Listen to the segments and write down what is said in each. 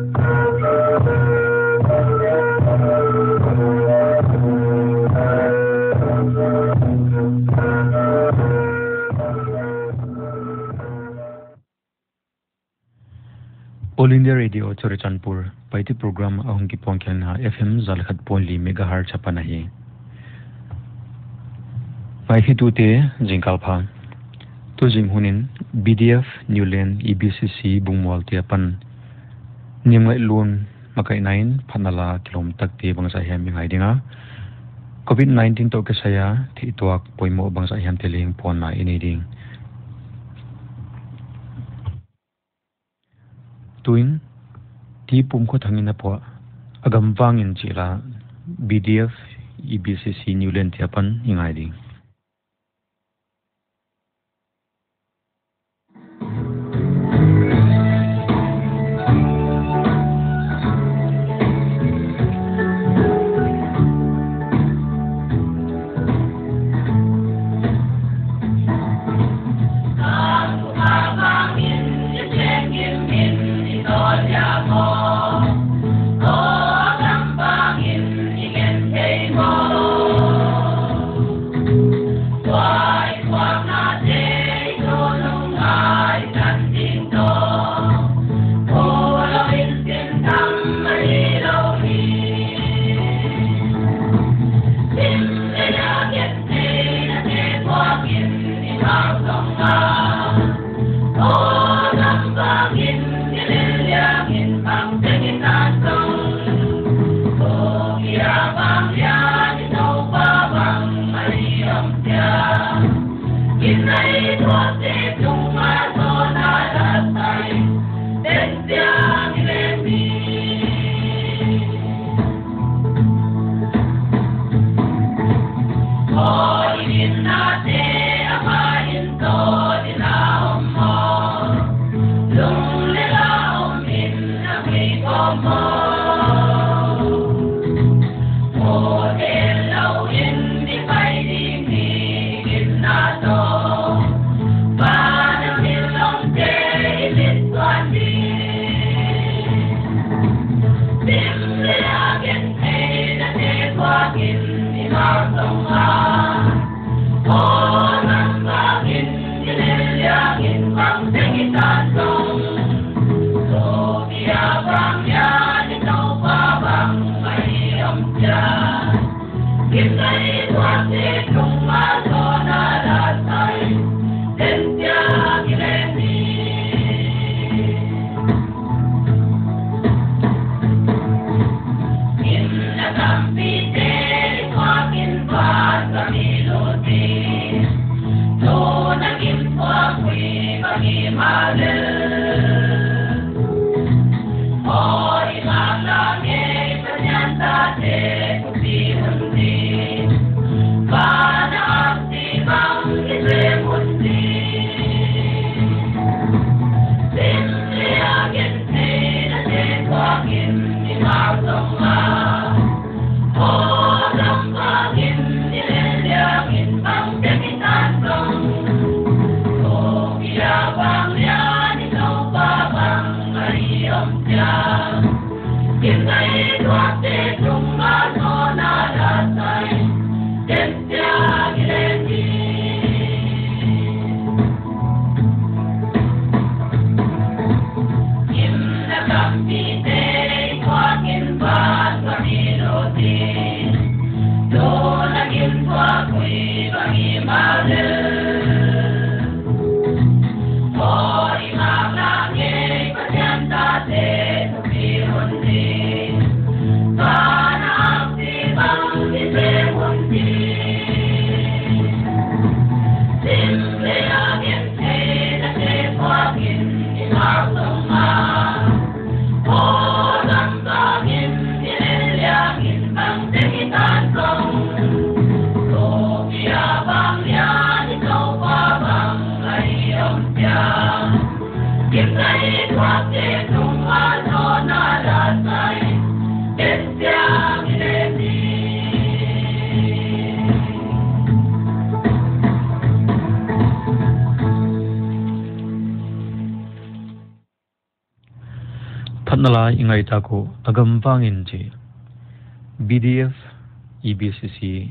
All India radio' Churachandpur Paite program আহংকী পংখেনা F M জালখাত পল্লী মেগাহাৰ চাপানাহী পাইহি টু তে জিংকালফা তু জিংহুনিন B D F Nieuwland E B C C bungmol te pan nimngai lun makai nain phanala kilom thì bằng sai hem mi đi nga covid 19 to ke saya thì tuak bằng sai hem thì ling pon na ini ding tuing ti pum ko thangin na po agam wangin chila BDF EBCC Newland thiapan ingai ding Walking, and walking, and also. Phatnala ingai ta ko agam wangin chi BDF EBCC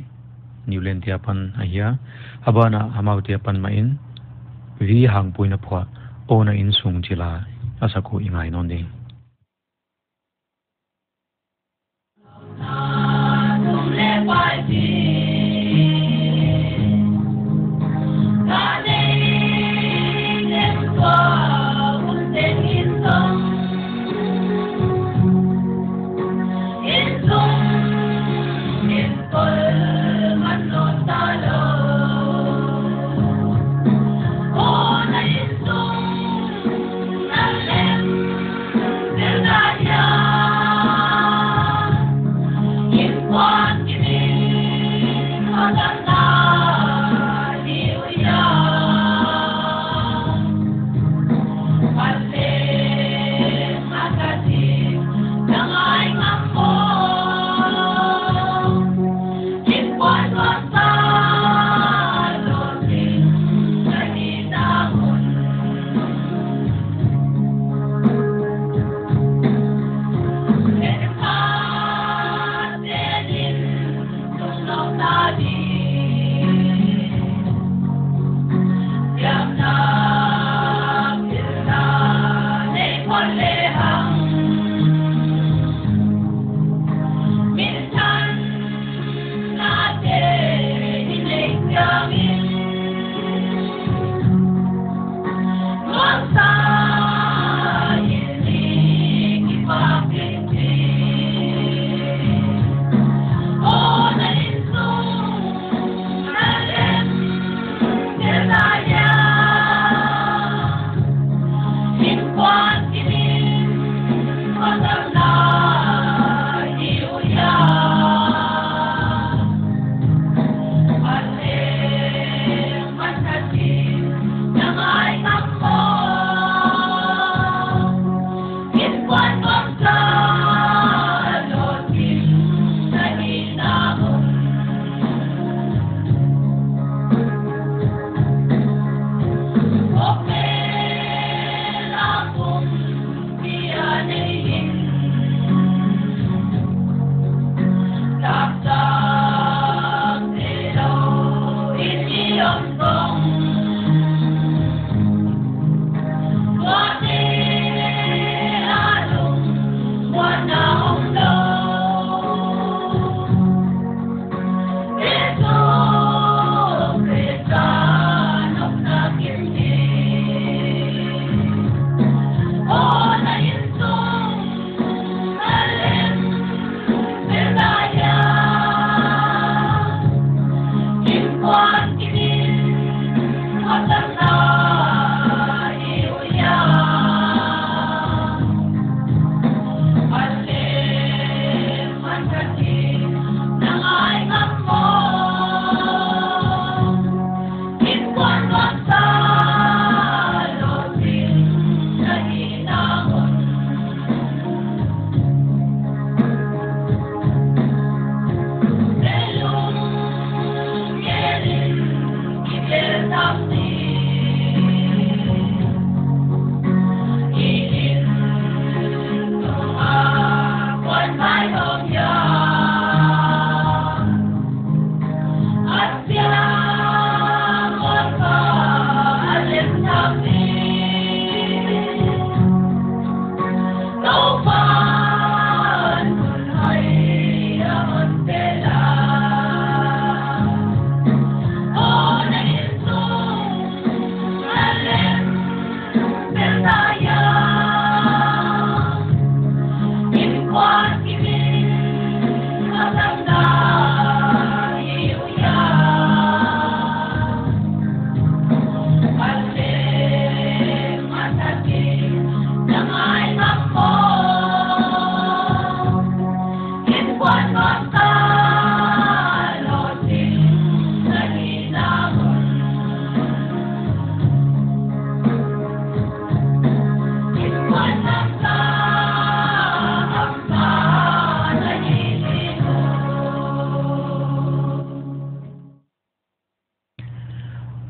Newland tia pan ahia abana hamau tia pan ma in vi hang puina phwa ona in sung chila asa ko ingai non ding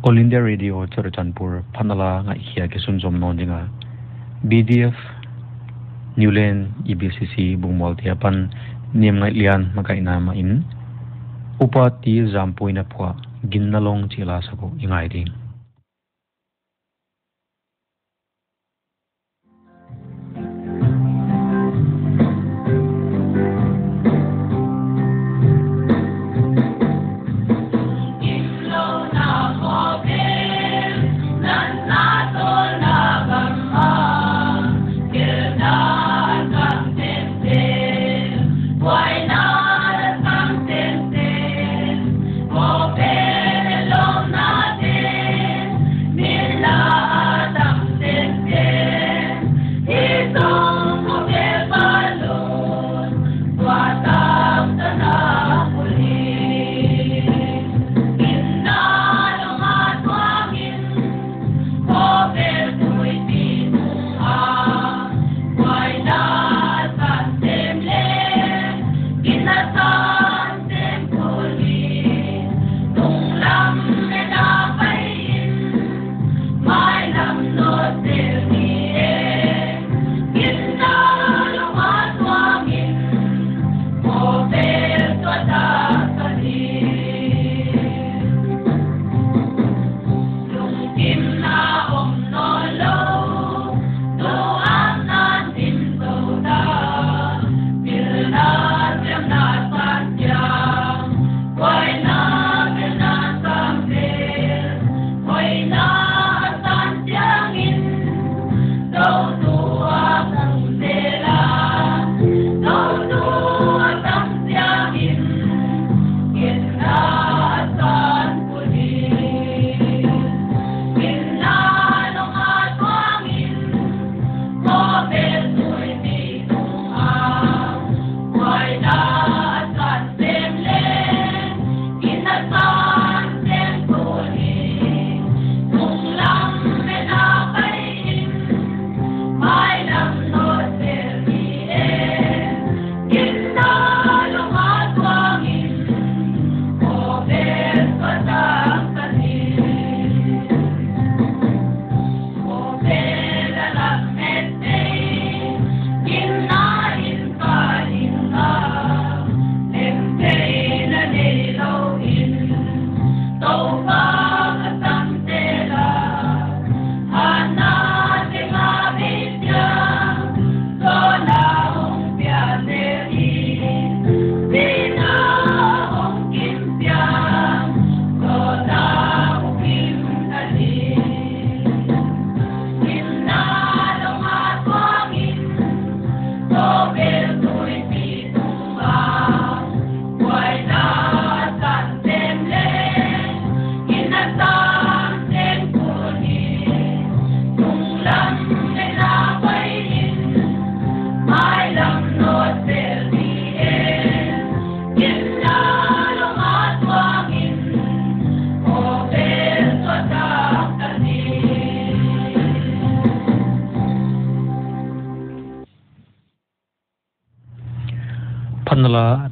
All India Radio Churachanpur Phanala nga ihya ke sun zom non dinga BDF Newland EBCC bungmol tia pan niam ngai lian makai na ma in upa ti zam poina phwa ginnalong chila sabo ingai ding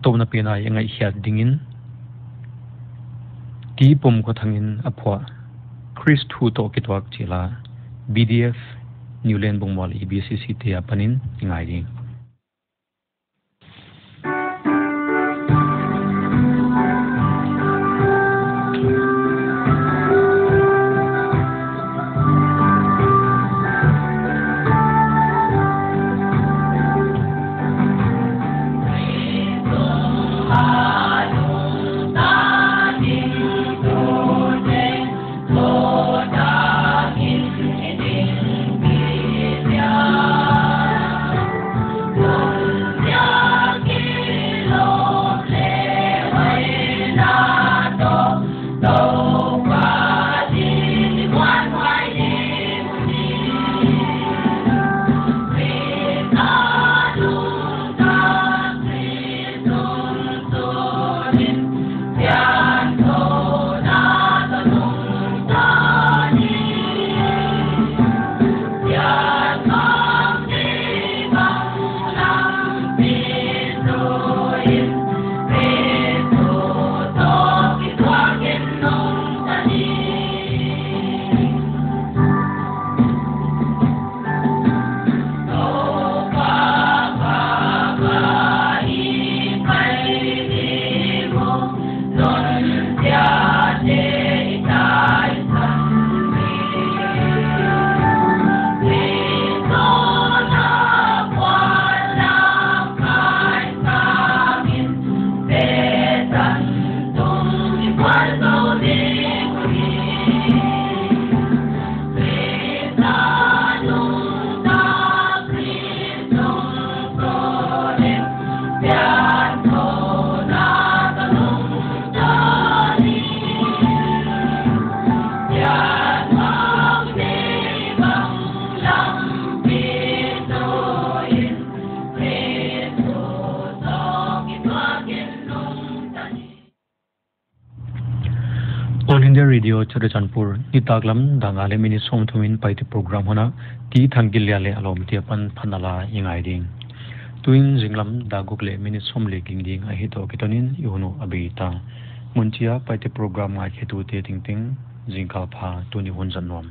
tom na pena yang ai hiat dingin ti pom ko thangin aphwa christ hu to kitwak chila bdf newland bungwal ebcc te apanin ngai ding radio Churachandpur निताग्लम दंगाले मिनी सोम थुमिन पाइति प्रोग्राम होना ती थंगिल्याले अलोमति अपन फनाला इंगाइदिं तुइन जिंगलम दागुकले मिनी सोम लेकिंग दिं अहितो कितोनिन योनो अबीता मुनचिया पाइति प्रोग्राम आखेतु ते तिंग तिंग जिंगका फा तुनि हुन जनवम